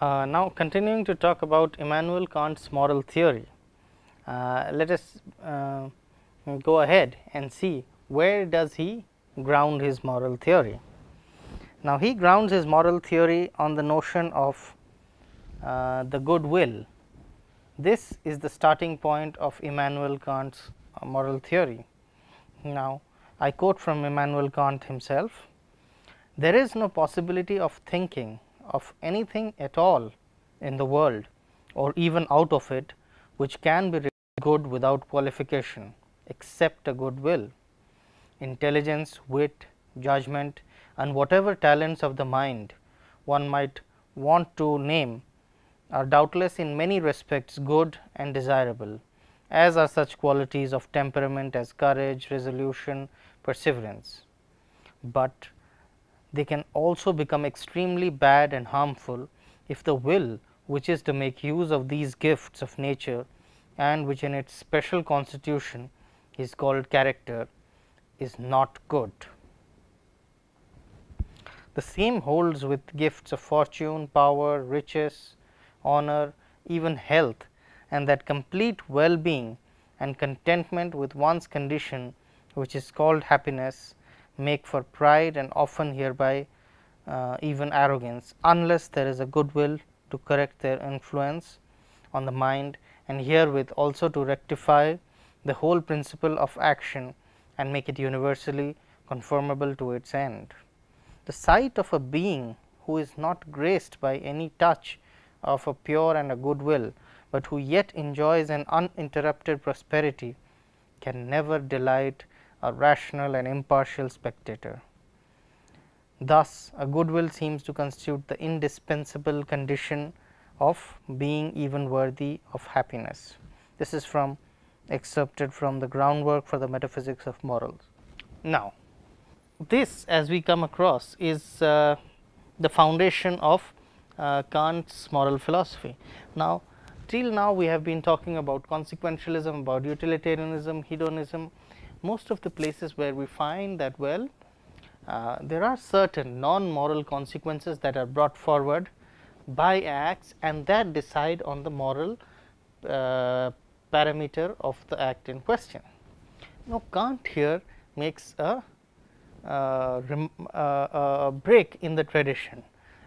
Uh, now, continuing to talk about Immanuel Kant's moral theory, uh, let us uh, go ahead and see where does he ground his moral theory. Now, he grounds his moral theory on the notion of uh, the good will. This is the starting point of Immanuel Kant's uh, moral theory. Now, I quote from Immanuel Kant himself, there is no possibility of thinking of anything at all in the world or even out of it which can be good without qualification except a good will. Intelligence, wit, judgment and whatever talents of the mind one might want to name are doubtless in many respects good and desirable, as are such qualities of temperament as courage, resolution, perseverance. But they can also become extremely bad and harmful if the will which is to make use of these gifts of nature and which in its special constitution is called character is not good. The same holds with gifts of fortune, power, riches, honor, even health and that complete well being and contentment with one's condition which is called happiness make for pride and often hereby uh, even arrogance, unless there is a goodwill to correct their influence on the mind and herewith also to rectify the whole principle of action and make it universally conformable to its end. The sight of a being who is not graced by any touch of a pure and a good will, but who yet enjoys an uninterrupted prosperity can never delight a rational and impartial spectator. Thus, a good will seems to constitute the indispensable condition of being even worthy of happiness. This is from excerpted from the groundwork for the metaphysics of morals. Now, this as we come across is uh, the foundation of uh, Kant's moral philosophy. Now, till now we have been talking about consequentialism, about utilitarianism, hedonism, most of the places where we find that well uh, there are certain non moral consequences that are brought forward by acts and that decide on the moral uh, parameter of the act in question. Now, Kant here makes a, uh, a break in the tradition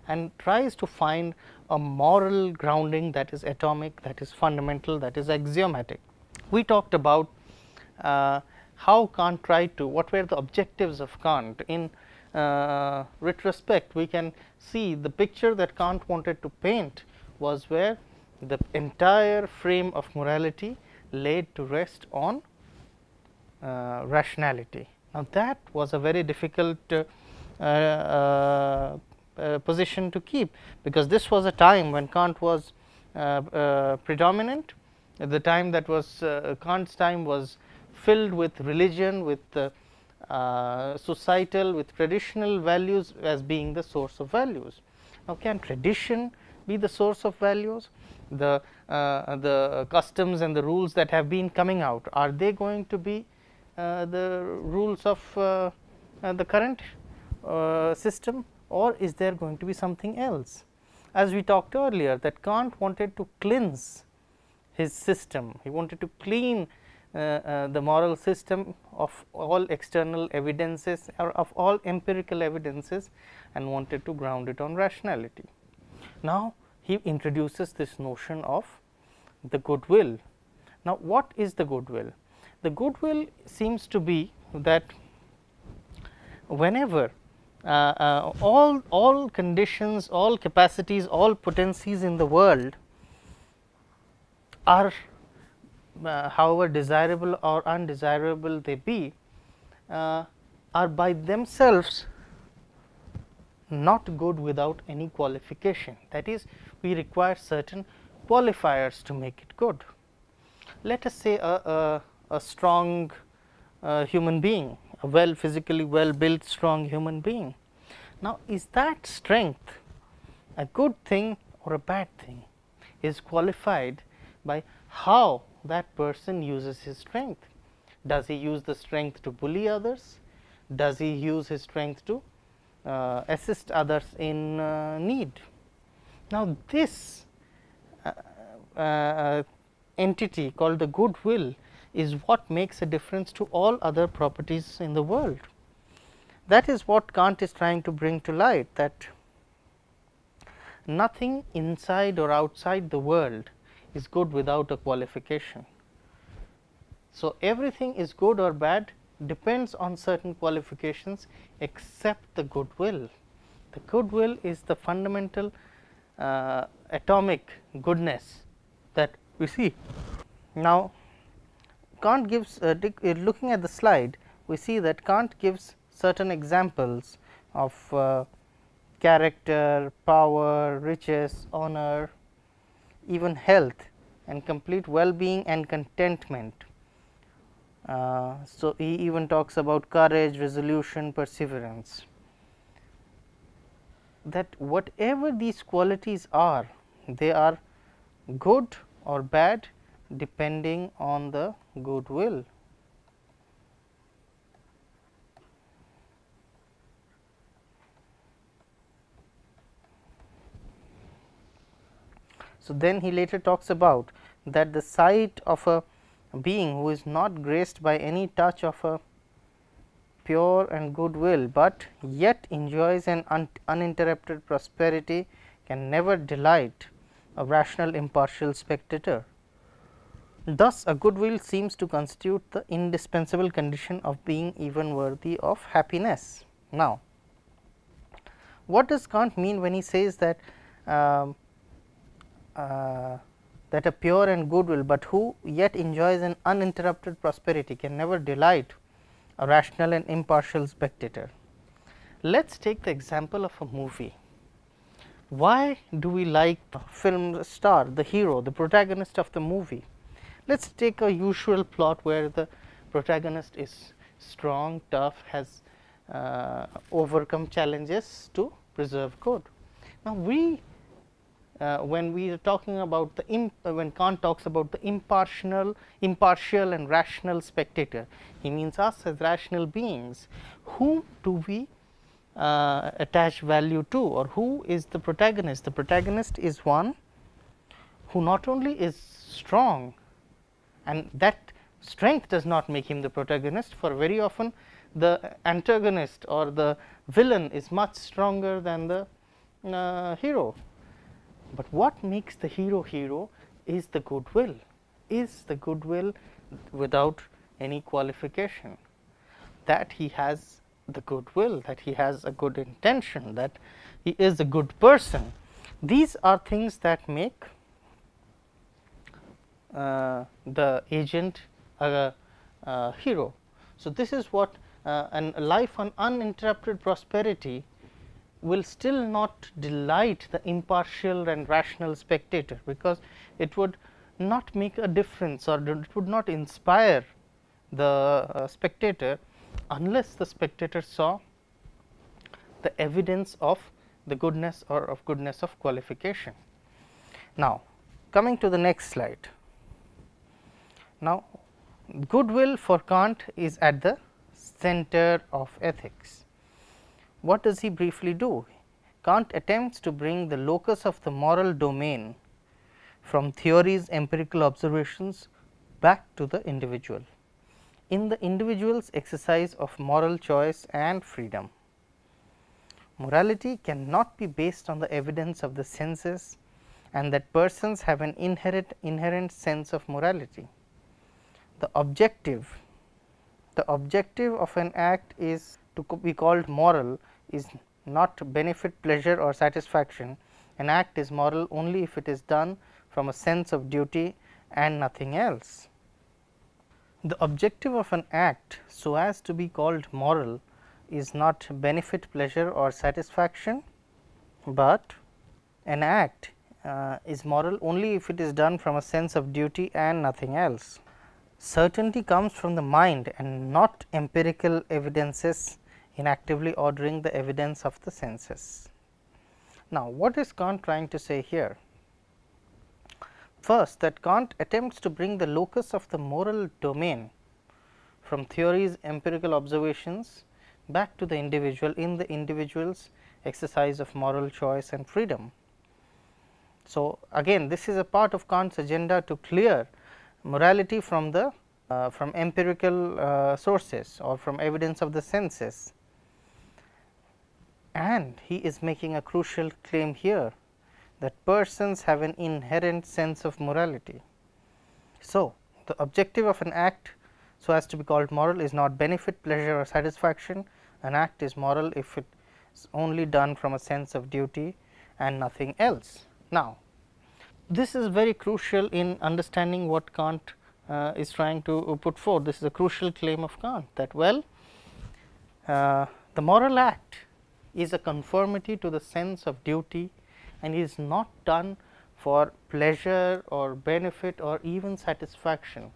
and tries to find a moral grounding that is atomic, that is fundamental, that is axiomatic. We talked about uh, how Kant tried to, what were the objectives of Kant. In uh, retrospect, we can see the picture that Kant wanted to paint was where the entire frame of morality laid to rest on uh, rationality. Now, that was a very difficult uh, uh, uh position to keep, because this was a time when Kant was uh, predominant, the time that was Kant's time was filled with religion, with uh, uh, societal, with traditional values as being the source of values. Now, can tradition be the source of values? The, uh, the customs and the rules that have been coming out, are they going to be uh, the rules of uh, uh, the current system or is there going to be something else? As we talked earlier that Kant wanted to cleanse his system, he wanted to clean the moral system of all external evidences or of all empirical evidences and wanted to ground it on rationality. Now, he introduces this notion of the goodwill. Now, what is the goodwill? The goodwill seems to be that whenever uh, uh, all all conditions, all capacities, all potencies in the world are uh, however desirable or undesirable they be, uh, are by themselves not good without any qualification. That is, we require certain qualifiers to make it good. Let us say a, a, a strong uh, human being, a well physically well built strong human being. Now, is that strength a good thing or a bad thing is qualified by how that person uses his strength. Does he use the strength to bully others? Does he use his strength to uh, assist others in uh, need? Now, this uh, uh, entity called the goodwill is what makes a difference to all other properties in the world. That is what Kant is trying to bring to light that nothing inside or outside the world is good without a qualification. So, everything is good or bad depends on certain qualifications except the goodwill. The goodwill is the fundamental uh, atomic goodness that we see. Now, Kant gives uh, uh, looking at the slide we see that Kant gives certain examples of uh, character, power, riches, honor, even health and complete well-being and contentment. Uh, so, he even talks about courage, resolution, perseverance that whatever these qualities are, they are good or bad depending on the goodwill. So, then he later talks about that the sight of a being who is not graced by any touch of a pure and good will, but yet enjoys an un uninterrupted prosperity can never delight a rational impartial spectator. Thus, a good will seems to constitute the indispensable condition of being even worthy of happiness. Now, what does Kant mean when he says that uh, uh, that a pure and good will, but who yet enjoys an uninterrupted prosperity can never delight a rational and impartial spectator. Let us take the example of a movie. Why do we like the film star, the hero, the protagonist of the movie? Let us take a usual plot where the protagonist is strong, tough, has uh, overcome challenges to preserve good. Now, we uh, when we are talking about the imp, uh, when Kant talks about the impartial, impartial and rational spectator, he means us as rational beings. Whom do we uh, attach value to or who is the protagonist? The protagonist is one who not only is strong and that strength does not make him the protagonist for very often the antagonist or the villain is much stronger than the uh, hero but what makes the hero hero is the goodwill, is the goodwill without any qualification that he has the goodwill, that he has a good intention, that he is a good person. These are things that make uh, the agent a, a, hero. So, this is what uh, an life on uninterrupted prosperity will still not delight the impartial and rational spectator, because it would not make a difference or it would not inspire the uh, spectator unless the spectator saw the evidence of the goodness or of goodness of qualification. Now, coming to the next slide. Now, goodwill for Kant is at the center of ethics what does he briefly do? Kant attempts to bring the locus of the moral domain from theories, empirical observations back to the individual in the individual's exercise of moral choice and freedom. Morality cannot be based on the evidence of the senses and that persons have an inherent inherent sense of morality. The objective the objective of an act is to be called moral is not benefit, pleasure or satisfaction, an act is moral only if it is done from a sense of duty and nothing else. The objective of an act so as to be called moral is not benefit, pleasure or satisfaction, but an act uh, is moral only if it is done from a sense of duty and nothing else. Certainty comes from the mind and not empirical evidences in actively ordering the evidence of the senses. Now, what is Kant trying to say here? First that Kant attempts to bring the locus of the moral domain from theories, empirical observations back to the individual in the individual's exercise of moral choice and freedom. So, again this is a part of Kant's agenda to clear morality from the uh, from empirical uh, sources or from evidence of the senses and he is making a crucial claim here that persons have an inherent sense of morality. So, the objective of an act so as to be called moral is not benefit, pleasure or satisfaction, an act is moral if it is only done from a sense of duty and nothing else. Now, this is very crucial in understanding what Kant uh, is trying to put forth. This is a crucial claim of Kant that well, uh, the moral act is a conformity to the sense of duty and is not done for pleasure or benefit or even satisfaction.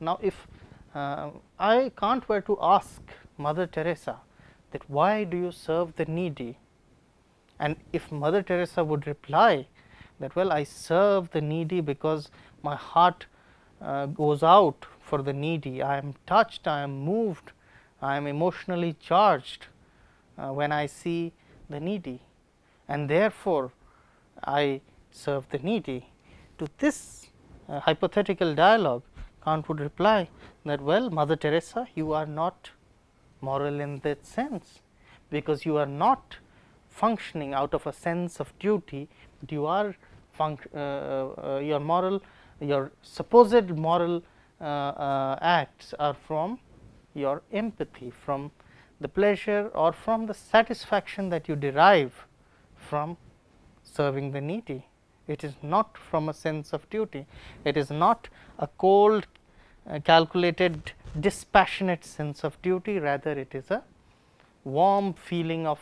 Now, if uh, I Kant were to ask Mother Teresa that why do you serve the needy? And if Mother Teresa would reply that well I serve the needy because my heart uh, goes out for the needy, I am touched, I am moved, I am emotionally charged when I see the needy and therefore, I serve the needy. To this uh, hypothetical dialogue Kant would reply that well Mother Teresa you are not moral in that sense, because you are not functioning out of a sense of duty, but you are func uh, uh, your moral your supposed moral uh, uh, acts are from your empathy from the pleasure or from the satisfaction that you derive from serving the needy. It is not from a sense of duty, it is not a cold uh, calculated dispassionate sense of duty, rather it is a warm feeling of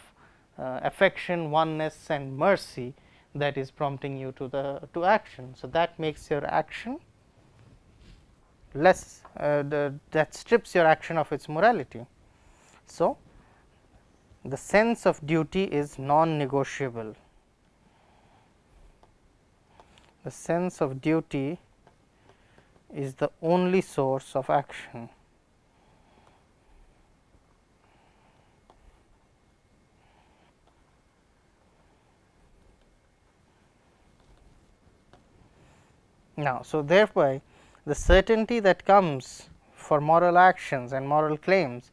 uh, affection, oneness and mercy that is prompting you to the to action. So, that makes your action less uh, the, that strips your action of its morality. So, the sense of duty is non negotiable. The sense of duty is the only source of action. Now, so thereby, the certainty that comes for moral actions and moral claims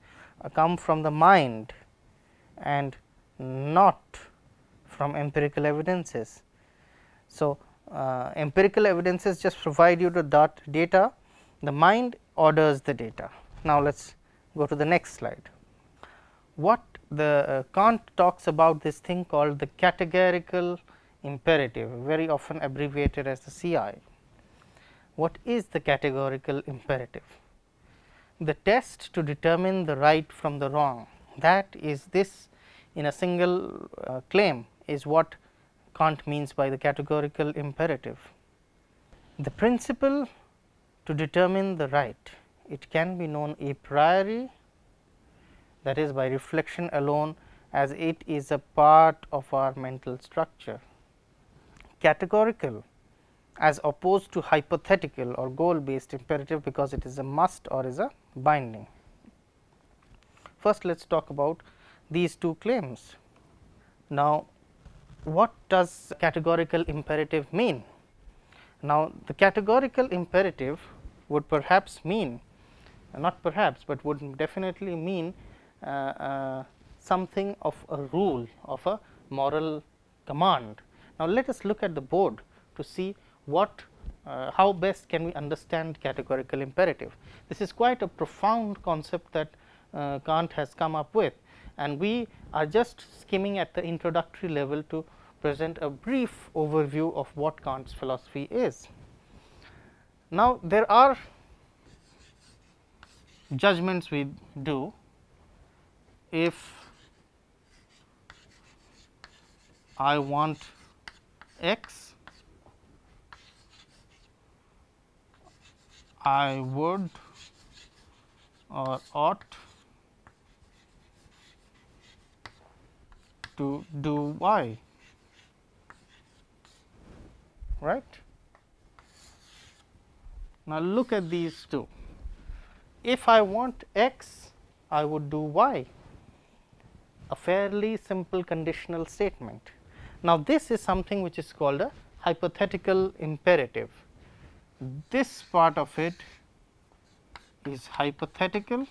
come from the mind and not from empirical evidences. So, uh, empirical evidences just provide you the dot data, the mind orders the data. Now, let us go to the next slide. What the uh, Kant talks about this thing called the categorical imperative very often abbreviated as the CI. What is the categorical imperative? The test to determine the right from the wrong that is this in a single uh, claim is what Kant means by the categorical imperative. The principle to determine the right, it can be known a priori that is by reflection alone as it is a part of our mental structure. Categorical as opposed to hypothetical or goal based imperative because it is a must or is a binding. First let us talk about these two claims. Now, what does categorical imperative mean? Now, the categorical imperative would perhaps mean not perhaps, but would definitely mean uh, uh, something of a rule of a moral command. Now, let us look at the board to see what uh, how best can we understand categorical imperative. This is quite a profound concept that uh, Kant has come up with and we are just skimming at the introductory level to present a brief overview of what Kant's philosophy is. Now, there are judgments we do if I want x, I would or ought to do y right. Now, look at these two. If I want x, I would do y, a fairly simple conditional statement. Now, this is something which is called a hypothetical imperative. This part of it is hypothetical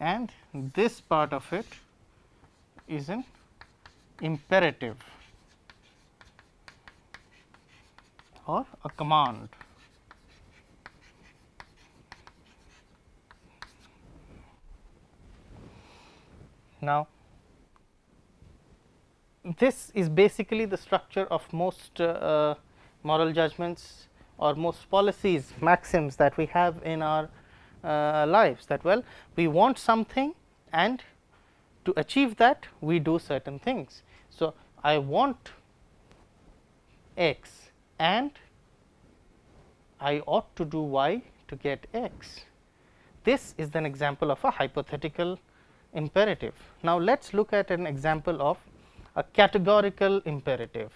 and this part of it is an imperative or a command. Now, this is basically the structure of most uh, moral judgments or most policies maxims that we have in our uh, lives that well we want something and to achieve that we do certain things. So, I want x and I ought to do y to get x. This is an example of a hypothetical imperative. Now, let us look at an example of a categorical imperative.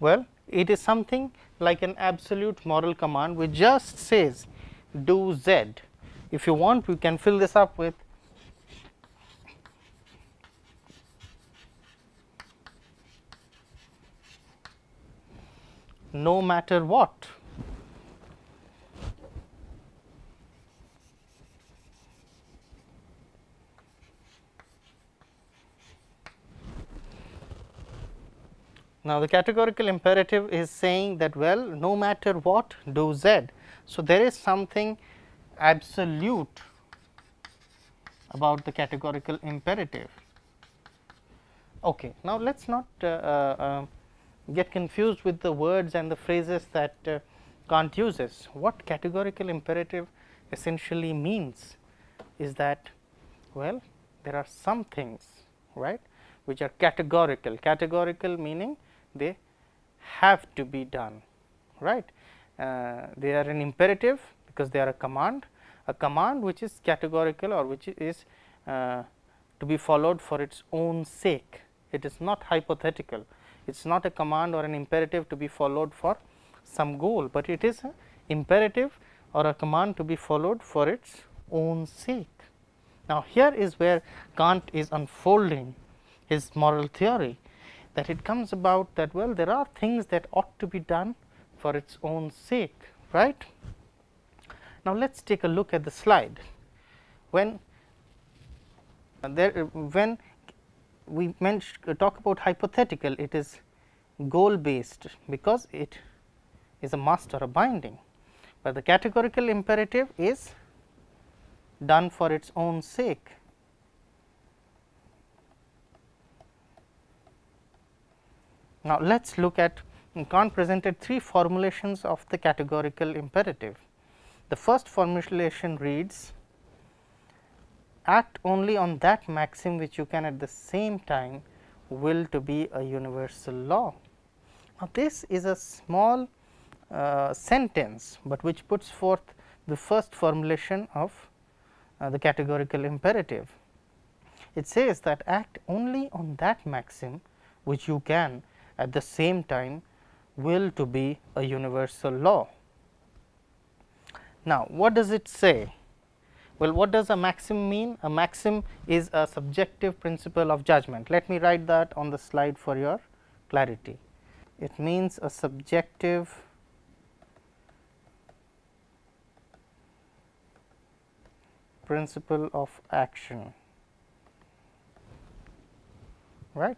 Well, it is something like an absolute moral command which just says do z. If you want we can fill this up with no matter what. Now, the categorical imperative is saying that well no matter what do z. So, there is something absolute about the categorical imperative. Okay. Now, let us not uh, uh, get confused with the words and the phrases that uh, Kant uses. What categorical imperative essentially means is that well there are some things right which are categorical. Categorical meaning they have to be done right. Uh, they are an imperative because they are a command, a command which is categorical or which is uh, to be followed for its own sake. It is not hypothetical, it is not a command or an imperative to be followed for some goal, but it is an imperative or a command to be followed for its own sake. Now, here is where Kant is unfolding his moral theory that it comes about that well there are things that ought to be done for its own sake right. Now, let us take a look at the slide. When there when we mention uh, talk about hypothetical it is goal based because it is a must or a binding, but the categorical imperative is done for its own sake Now, let us look at Kant presented three formulations of the categorical imperative. The first formulation reads act only on that maxim which you can at the same time will to be a universal law. Now, this is a small uh, sentence, but which puts forth the first formulation of uh, the categorical imperative. It says that act only on that maxim which you can at the same time will to be a universal law. Now, what does it say? Well, what does a maxim mean? A maxim is a subjective principle of judgment. Let me write that on the slide for your clarity. It means a subjective principle of action, right.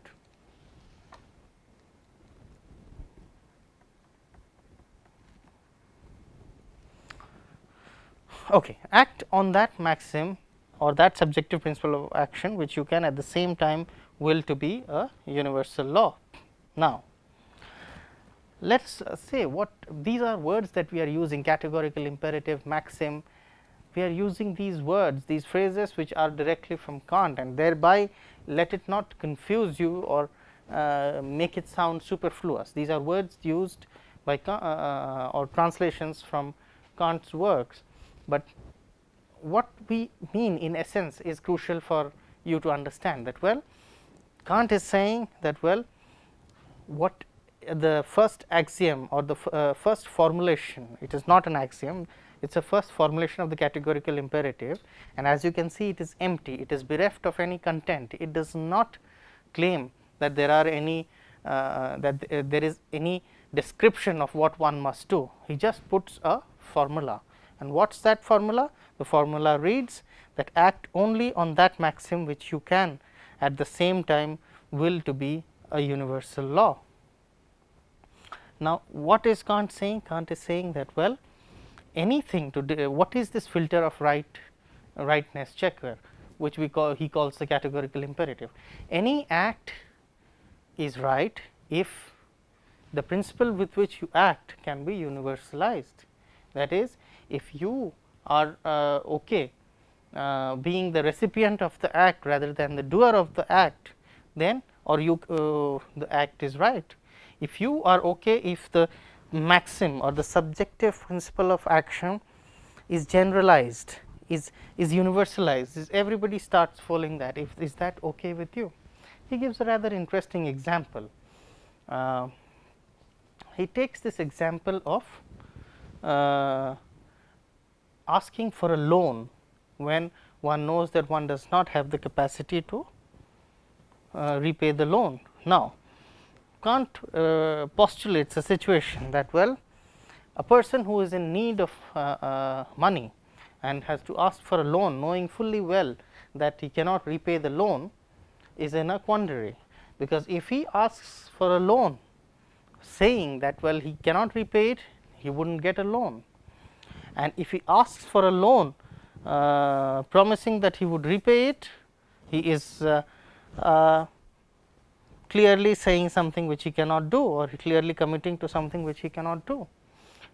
Okay, act on that maxim or that subjective principle of action which you can at the same time will to be a universal law. Now, let us uh, say what these are words that we are using categorical imperative maxim we are using these words, these phrases which are directly from Kant and thereby let it not confuse you or uh, make it sound superfluous. These are words used by uh, uh, or translations from Kant's works, but what we mean in essence is crucial for you to understand that well Kant is saying that well what the first axiom or the uh, first formulation it is not an axiom it is a first formulation of the categorical imperative. And as you can see it is empty, it is bereft of any content, it does not claim that there are any uh, that uh, there is any description of what one must do, he just puts a formula and what is that formula? The formula reads that act only on that maxim which you can at the same time will to be a universal law. Now, what is Kant saying? Kant is saying that well anything to do, what is this filter of right rightness checker which we call he calls the categorical imperative. Any act is right if the principle with which you act can be universalized. That is if you are uh, okay uh, being the recipient of the act rather than the doer of the act then or you uh, the act is right. If you are okay if the maxim or the subjective principle of action is generalized is is universalized is everybody starts following that if is that okay with you he gives a rather interesting example uh, he takes this example of uh, asking for a loan when one knows that one does not have the capacity to uh, repay the loan. Now Kant uh, postulates a situation that well a person who is in need of uh, uh, money and has to ask for a loan knowing fully well that he cannot repay the loan is in a quandary, because if he asks for a loan saying that well he cannot repay it he would not get a loan and if he asks for a loan uh, promising that he would repay it he is uh, uh, clearly saying something which he cannot do or clearly committing to something which he cannot do.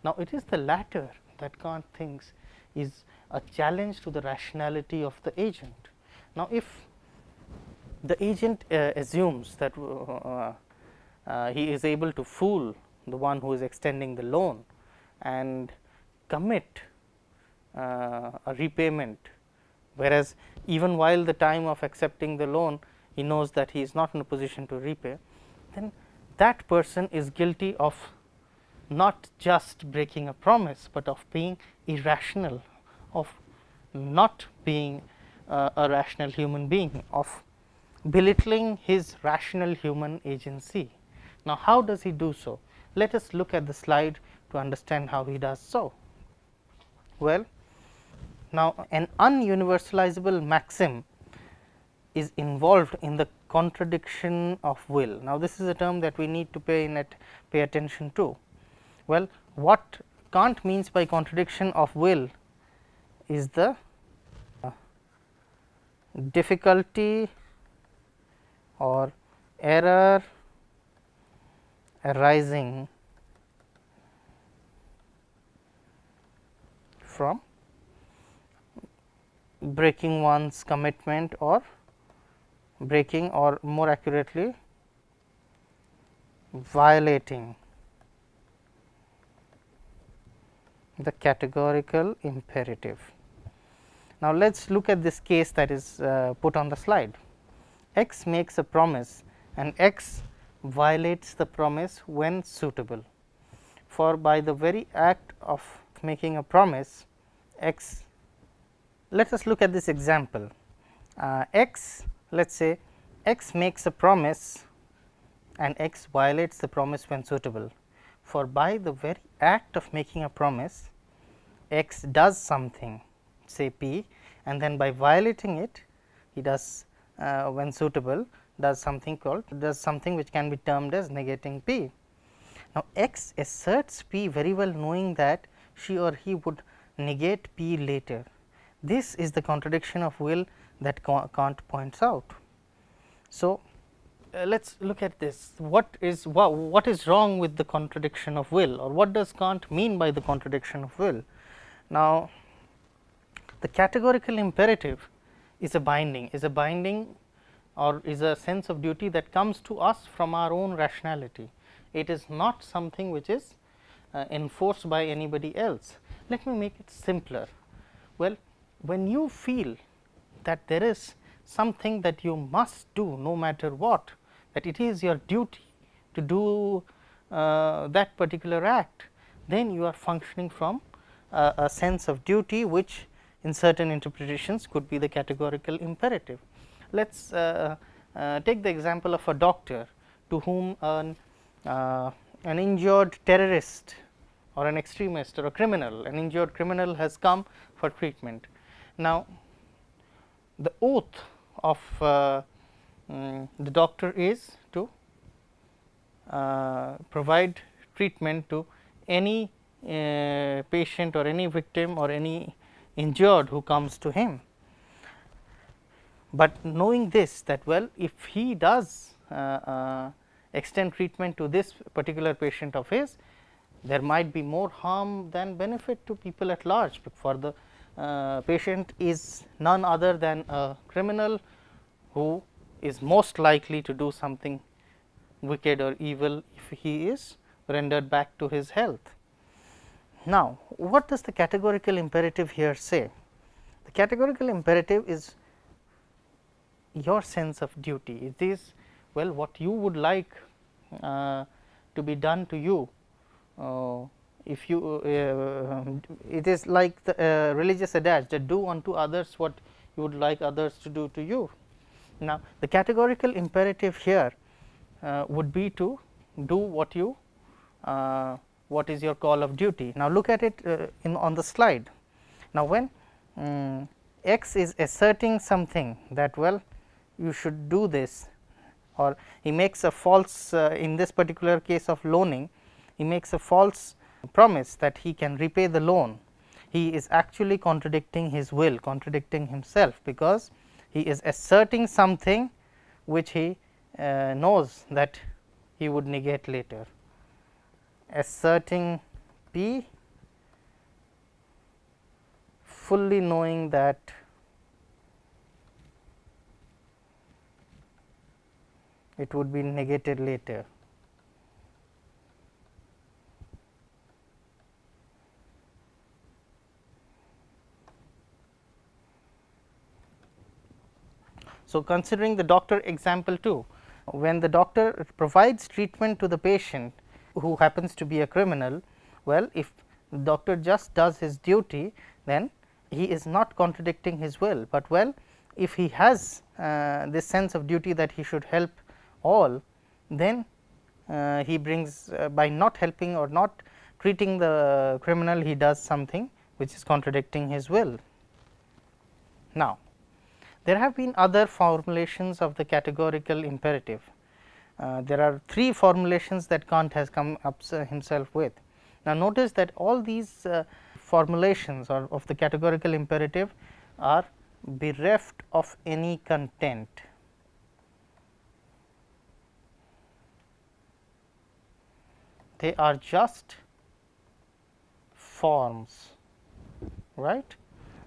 Now, it is the latter that Kant thinks is a challenge to the rationality of the agent. Now, if the agent uh, assumes that uh, uh, he is able to fool the one who is extending the loan and commit uh, a repayment, whereas even while the time of accepting the loan he knows that he is not in a position to repay, then that person is guilty of not just breaking a promise, but of being irrational, of not being uh, a rational human being, of belittling his rational human agency. Now, how does he do so? Let us look at the slide to understand how he does so. Well, now an ununiversalizable maxim is involved in the contradiction of will. Now, this is a term that we need to pay in at pay attention to. Well, what Kant means by contradiction of will is the uh, difficulty or error arising from breaking one's commitment or breaking or more accurately violating the categorical imperative. Now, let us look at this case that is uh, put on the slide. X makes a promise and X violates the promise when suitable. For by the very act of making a promise X, let us look at this example. Uh, X let us say x makes a promise and x violates the promise when suitable. For by the very act of making a promise, x does something say p and then by violating it, he does uh, when suitable does something called does something which can be termed as negating p. Now, x asserts p very well knowing that she or he would negate p later. This is the contradiction of will that Kant points out. So, uh, let us look at this what is what, what is wrong with the contradiction of will or what does Kant mean by the contradiction of will. Now, the categorical imperative is a binding, is a binding or is a sense of duty that comes to us from our own rationality. It is not something which is enforced by anybody else. Let me make it simpler. Well, when you feel that there is something that you must do no matter what, that it is your duty to do uh, that particular act, then you are functioning from uh, a sense of duty which in certain interpretations could be the categorical imperative. Let us uh, uh, take the example of a doctor to whom an, uh, an injured terrorist or an extremist or a criminal, an injured criminal has come for treatment. Now, the oath of uh, um, the doctor is to uh, provide treatment to any uh, patient or any victim or any injured who comes to him. But knowing this that well if he does uh, uh, extend treatment to this particular patient of his, there might be more harm than benefit to people at large for the uh, patient is none other than a criminal who is most likely to do something wicked or evil if he is rendered back to his health. Now, what does the categorical imperative here say? The categorical imperative is your sense of duty. It is well what you would like uh, to be done to you. Uh, if you uh, it is like the uh, religious adage that do unto others what you would like others to do to you. Now, the categorical imperative here uh, would be to do what you uh, what is your call of duty. Now, look at it uh, in on the slide. Now, when um, x is asserting something that well you should do this or he makes a false uh, in this particular case of loaning he makes a false promise that he can repay the loan he is actually contradicting his will contradicting himself because he is asserting something which he uh, knows that he would negate later asserting P fully knowing that it would be negated later. So, considering the doctor example too, when the doctor provides treatment to the patient who happens to be a criminal, well if the doctor just does his duty then he is not contradicting his will, but well if he has uh, this sense of duty that he should help all then uh, he brings uh, by not helping or not treating the criminal he does something which is contradicting his will. Now, there have been other formulations of the categorical imperative uh, there are three formulations that Kant has come up himself with. Now, notice that all these uh, formulations or of the categorical imperative are bereft of any content. They are just forms, right.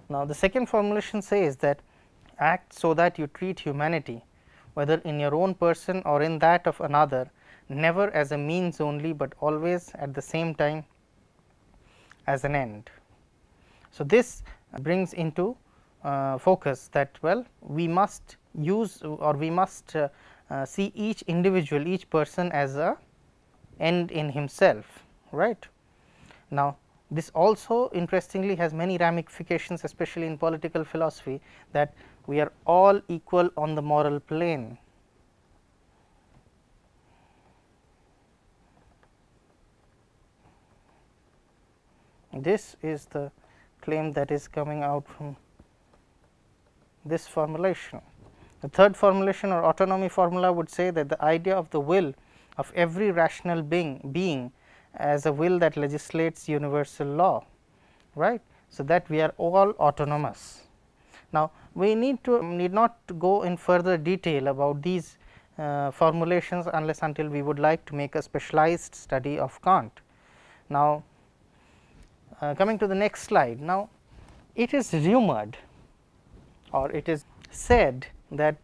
Now, the second formulation says that act so that you treat humanity whether in your own person or in that of another never as a means only, but always at the same time as an end. So, this brings into uh, focus that well we must use or we must uh, uh, see each individual each person as a end in himself right. Now, this also interestingly has many ramifications especially in political philosophy that we are all equal on the moral plane. This is the claim that is coming out from this formulation. The third formulation or autonomy formula would say that the idea of the will of every rational being, being as a will that legislates universal law, right. So, that we are all autonomous. Now, we need to need not go in further detail about these uh, formulations unless until we would like to make a specialized study of Kant. Now, uh, coming to the next slide. Now, it is rumored or it is said that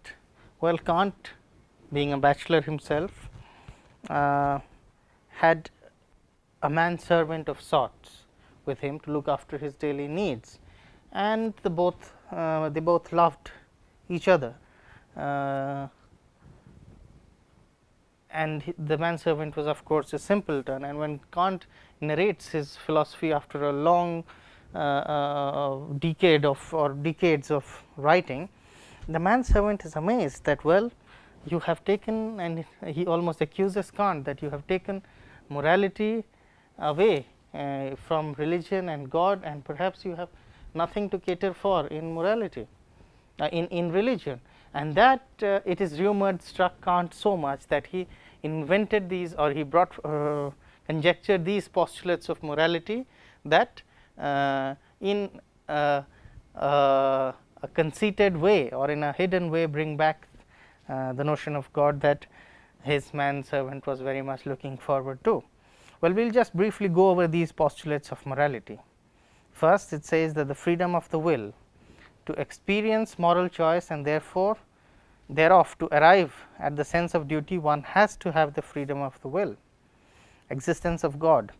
well Kant being a bachelor himself uh, had a man servant of sorts with him to look after his daily needs and the both uh, they both loved each other. Uh, and the manservant was of course a simpleton and when Kant narrates his philosophy after a long uh, uh, decade of or decades of writing, the manservant is amazed that well you have taken and he almost accuses Kant that you have taken morality away uh, from religion and God and perhaps you have nothing to cater for in morality uh, in, in religion and that uh, it is rumored struck Kant so much that he invented these or he brought uh, conjectured these postulates of morality that uh, in a, a, conceited way or in a hidden way bring back uh, the notion of God that his man servant was very much looking forward to. Well, we will just briefly go over these postulates of morality. First, it says that the freedom of the will to experience moral choice and therefore, thereof to arrive at the sense of duty one has to have the freedom of the will, existence of God.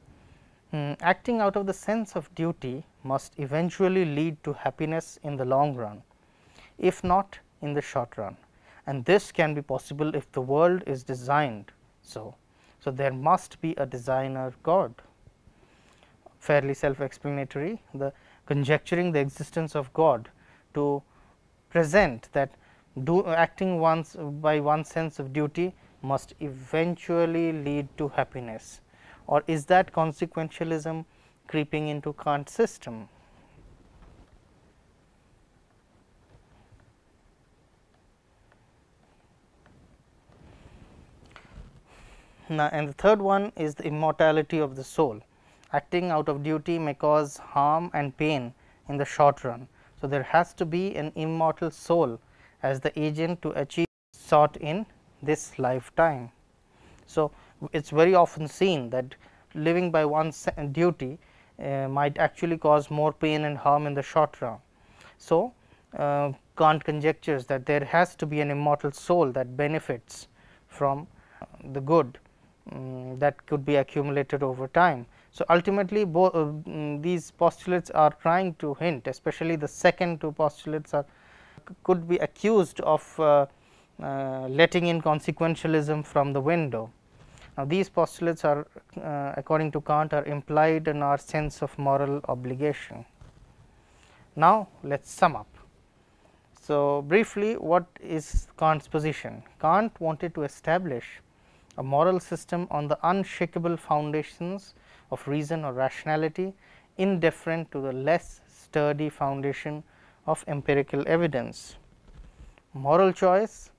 Mm, acting out of the sense of duty must eventually lead to happiness in the long run, if not in the short run and this can be possible if the world is designed so. So, there must be a designer God fairly self explanatory the conjecturing the existence of God to present that do acting once by one sense of duty must eventually lead to happiness or is that consequentialism creeping into Kant's system. Now, and the third one is the immortality of the soul acting out of duty may cause harm and pain in the short run. So, there has to be an immortal soul as the agent to achieve sought in this lifetime. So, it is very often seen that living by one's duty uh, might actually cause more pain and harm in the short run. So, uh, Kant conjectures that there has to be an immortal soul that benefits from the good um, that could be accumulated over time. So, ultimately both uh, um, these postulates are trying to hint especially the second two postulates are could be accused of uh, uh, letting in consequentialism from the window. Now, these postulates are uh, according to Kant are implied in our sense of moral obligation. Now, let us sum up. So, briefly what is Kant's position? Kant wanted to establish a moral system on the unshakable foundations of reason or rationality indifferent to the less sturdy foundation of empirical evidence. Moral choice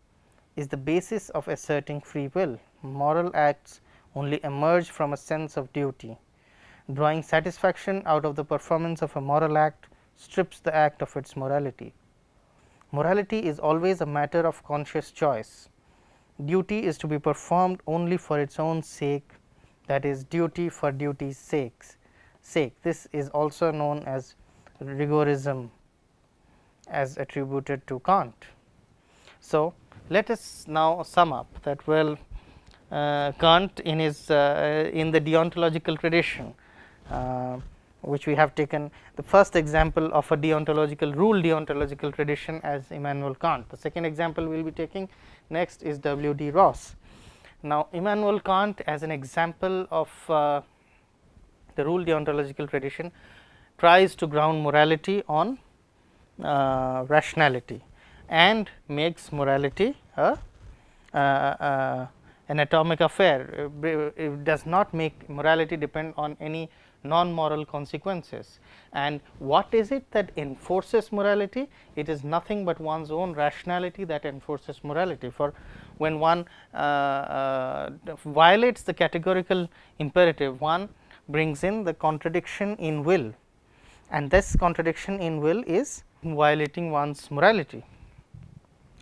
is the basis of asserting free will. Moral acts only emerge from a sense of duty. Drawing satisfaction out of the performance of a moral act strips the act of its morality. Morality is always a matter of conscious choice duty is to be performed only for its own sake that is duty for duty's sakes sake. This is also known as rigorism as attributed to Kant. So, let us now sum up that well uh, Kant in his uh, in the deontological tradition uh, which we have taken the first example of a deontological rule deontological tradition as Immanuel Kant. The second example we will be taking next is W. D. Ross. Now, Immanuel Kant as an example of uh, the rule deontological tradition tries to ground morality on uh, rationality and makes morality a, uh, uh an atomic affair. It does not make morality depend on any non-moral consequences. And what is it that enforces morality? It is nothing but one's own rationality that enforces morality. For when one uh, uh, violates the categorical imperative, one brings in the contradiction in will and this contradiction in will is violating one's morality.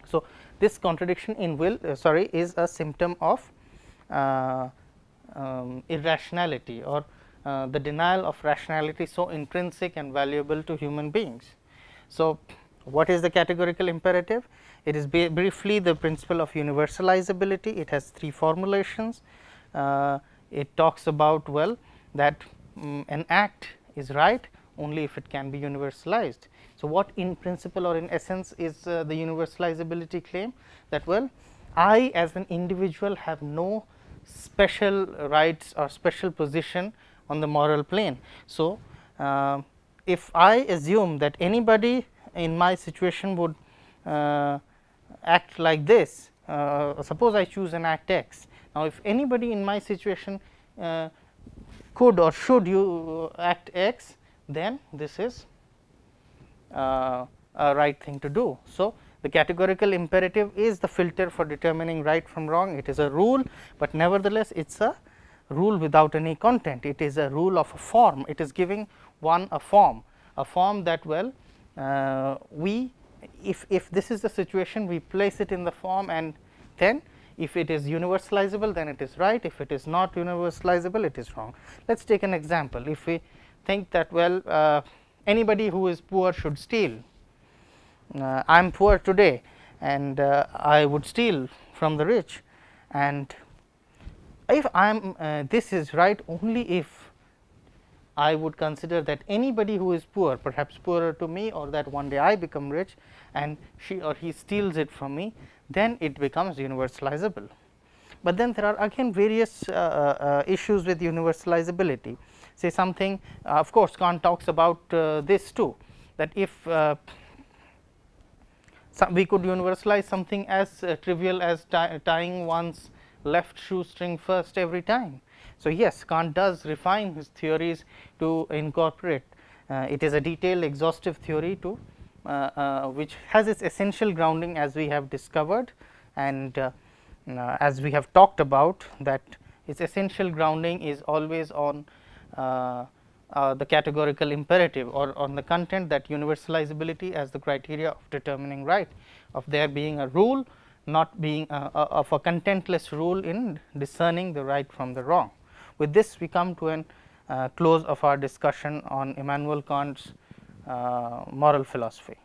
So, this contradiction in will uh, sorry is a symptom of uh, um, irrationality or uh, the denial of rationality so intrinsic and valuable to human beings. So, what is the categorical imperative? It is briefly the principle of universalizability. It has three formulations. Uh, it talks about well that um, an act is right only if it can be universalized. So, what in principle or in essence is uh, the universalizability claim that well I as an individual have no special rights or special position on the moral plane. So, uh, if I assume that anybody in my situation would uh, act like this, uh, suppose I choose an act x. Now, if anybody in my situation uh, could or should you act x, then this is uh, a right thing to do. So, the categorical imperative is the filter for determining right from wrong. It is a rule, but nevertheless, it is a rule without any content. It is a rule of a form. It is giving one a form, a form that well uh, we if, if this is the situation we place it in the form and then if it is universalizable then it is right, if it is not universalizable it is wrong. Let us take an example, if we think that well uh, anybody who is poor should steal, uh, I am poor today and uh, I would steal from the rich and if I am uh, this is right only if I would consider that anybody who is poor perhaps poorer to me or that one day I become rich and she or he steals it from me then it becomes universalizable. But then there are again various uh, uh, uh issues with universalizability say something uh, of course Kant talks about uh, this too that if some we could universalize something as trivial as tying one's left shoestring first every time. So, yes Kant does refine his theories to incorporate uh, it is a detailed exhaustive theory to uh, uh, which has its essential grounding as we have discovered and uh, uh, as we have talked about that its essential grounding is always on uh, the categorical imperative or on the content that universalizability as the criteria of determining right of there being a rule not being uh, uh, of a contentless rule in discerning the right from the wrong. With this we come to an uh, close of our discussion on Immanuel Kant's uh, moral philosophy.